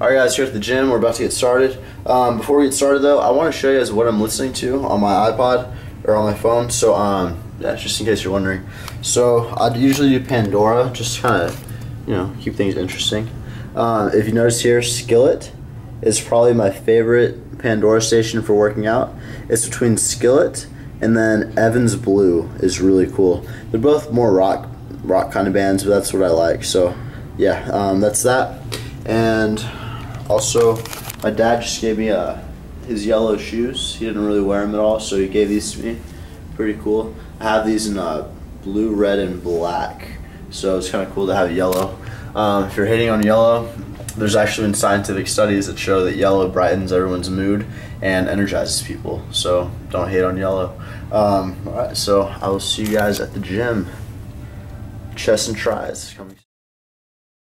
Alright guys, here at the gym, we're about to get started. Um, before we get started though, I want to show you guys what I'm listening to on my iPod or on my phone. So um, yeah, just in case you're wondering. So I usually do Pandora, just kind of, you know, keep things interesting. Uh, if you notice here, Skillet is probably my favorite Pandora station for working out. It's between Skillet and then Evans Blue is really cool. They're both more rock rock kind of bands, but that's what I like. So yeah, um, that's that. And also, my dad just gave me uh, his yellow shoes. He didn't really wear them at all, so he gave these to me. Pretty cool. I have these in uh, blue, red, and black. So it's kind of cool to have yellow. Um, if you're hating on yellow, there's actually been scientific studies that show that yellow brightens everyone's mood and energizes people. So don't hate on yellow. Um, all right, so I will see you guys at the gym. Chest and tris coming.